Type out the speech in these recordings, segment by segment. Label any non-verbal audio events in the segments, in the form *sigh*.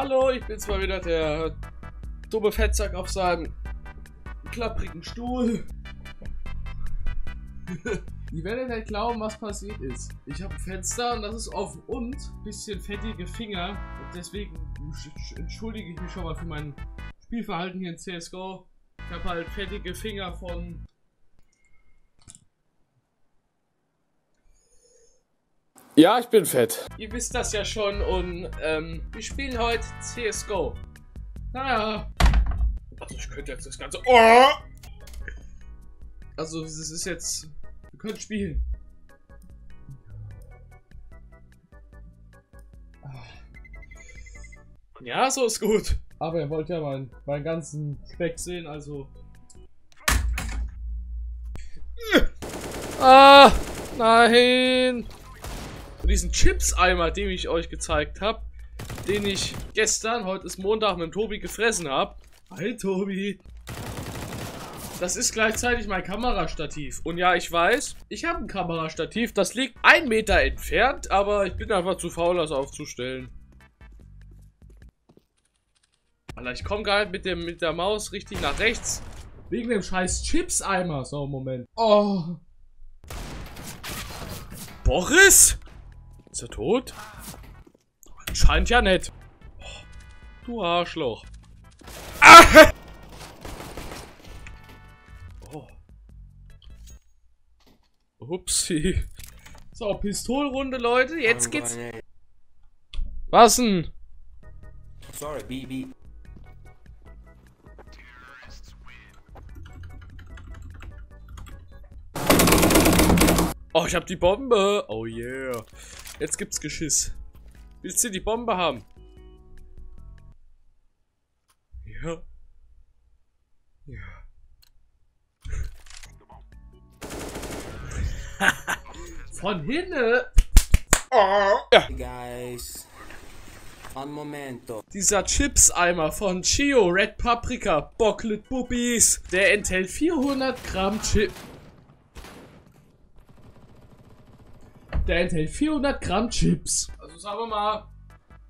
Hallo, ich bin zwar wieder der dumme Fettsack auf seinem klapprigen Stuhl. *laughs* Die werdet nicht glauben, was passiert ist. Ich habe ein Fenster und das ist offen und ein bisschen fettige Finger. Und deswegen entschuldige ich mich schon mal für mein Spielverhalten hier in CSGO. Ich habe halt fettige Finger von Ja, ich bin fett. Ihr wisst das ja schon und ähm, wir spielen heute CSGO. Naja. Also ich könnte jetzt das Ganze... Oh! Also es ist jetzt... Wir können spielen. Ja, so ist gut. Aber ihr wollt ja meinen, meinen ganzen Speck sehen, also... Ah! Nein! Und diesen Chips-Eimer, den ich euch gezeigt habe, den ich gestern, heute ist Montag, mit dem Tobi gefressen habe. Hi Tobi. Das ist gleichzeitig mein Kamerastativ. Und ja, ich weiß, ich habe ein Kamerastativ. Das liegt ein Meter entfernt, aber ich bin einfach zu faul, das aufzustellen. Alter, ich komme gar nicht mit, dem, mit der Maus richtig nach rechts. Wegen dem scheiß Chips-Eimer. So, Moment. Oh. Boris? Ist er tot? Scheint ja nicht. Oh, du Arschloch. Ah! Oh. Upsi. So, Pistolrunde, Leute. Jetzt geht's. Was denn? Sorry, BB. Oh, ich hab die Bombe. Oh yeah. Jetzt gibt's Geschiss. Willst du die Bombe haben? Ja. Ja. *laughs* Von hinne. Oh. Ja. Guys. Un momento. Dieser Chips-Eimer von Chio Red Paprika Bocklet Bubbies. Der enthält 400 Gramm Chips. Der enthält 400 Gramm Chips. Also sagen wir mal,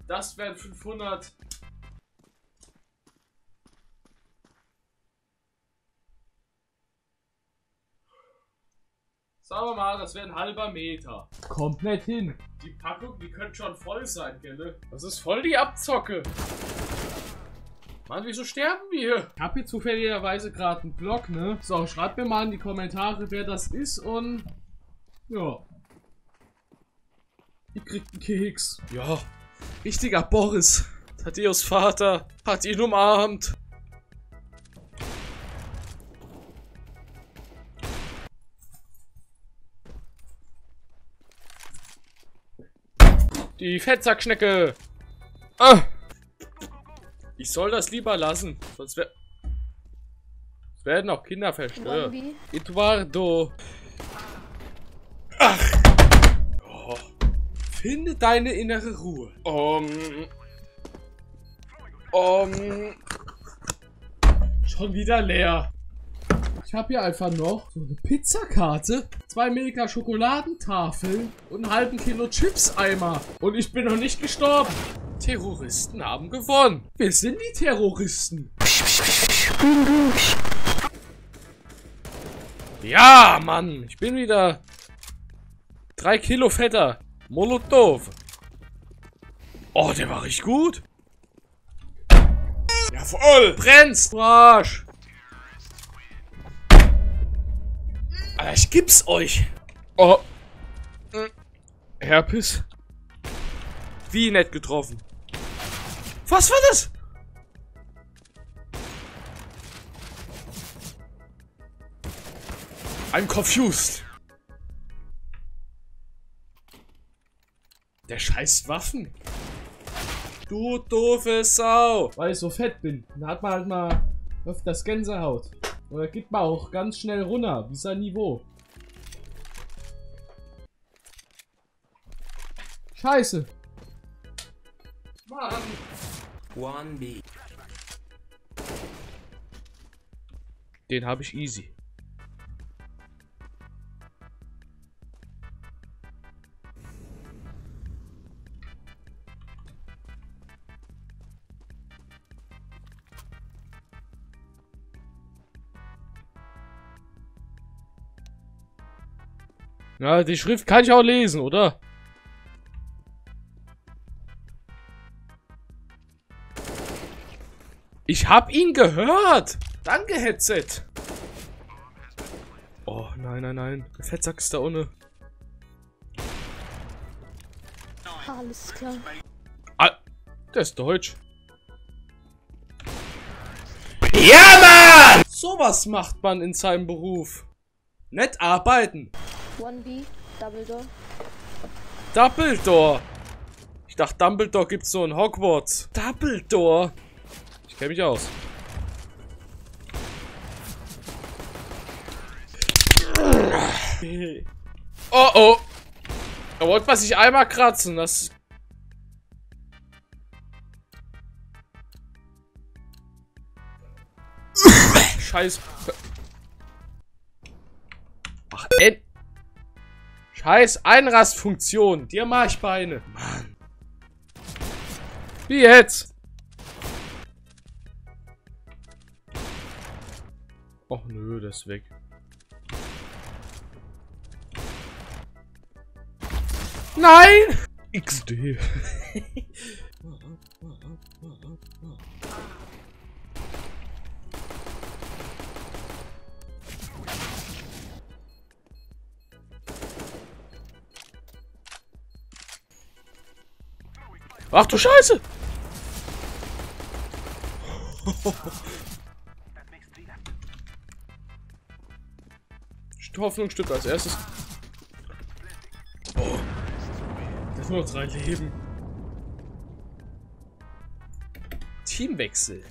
das wären 500. Sagen wir mal, das wäre ein halber Meter. Komplett hin. Die Packung, die könnte schon voll sein, gell? Das ist voll die Abzocke. Mann, wieso sterben wir? Ich hab hier zufälligerweise gerade einen Blog, ne? So, schreibt mir mal in die Kommentare, wer das ist und... Ja. Ihr kriegt einen Keks. Ja, richtiger Boris. Thaddeus Vater hat ihn umarmt. Die Fettsackschnecke. Ah. Ich soll das lieber lassen, sonst wär werden auch Kinder verstört. Eduardo. Ach. Finde deine innere Ruhe. Um. Um. Schon wieder leer. Ich habe hier einfach noch so eine Pizzakarte, zwei Milka Schokoladentafeln und einen halben Kilo Chips-Eimer. Und ich bin noch nicht gestorben. Terroristen haben gewonnen. Wir sind die Terroristen. Ja, Mann. Ich bin wieder drei Kilo fetter. Molotov. Oh, der war richtig gut. Ja, voll. Brennst, Arsch. Alter, ich gib's euch. Oh. Herpes. Wie nett getroffen. Was war das? I'm confused. Der scheiß Waffen. Du doofe Sau. Weil ich so fett bin. Da hat man halt mal öfters Gänsehaut. Oder geht man auch ganz schnell runter. Wie sein Niveau. Scheiße. Mann. One B. Den habe ich easy. Ja, die Schrift kann ich auch lesen, oder? Ich hab ihn gehört! Danke, Headset! Oh, nein, nein, nein. Der Fettsack ist da ohne. Alles klar. Ah, der ist deutsch. Ja, Mann! Sowas macht man in seinem Beruf. Nett arbeiten. 1B, Double Door. Dumbledore. Ich dachte, Dumbledore gibt's so in Hogwarts. Dumbledore. Ich kenne mich aus. Oh oh. Er wollte mal sich einmal kratzen. Das. *laughs* Scheiß. Scheiß Einrastfunktion. Dir mach ich Beine. Mann. Wie jetzt? Och nö, das ist weg. Nein! XD. *laughs* Ach du Scheiße! Hoffnung stirbt als erstes. Oh. Das nur noch drei Leben. Teamwechsel.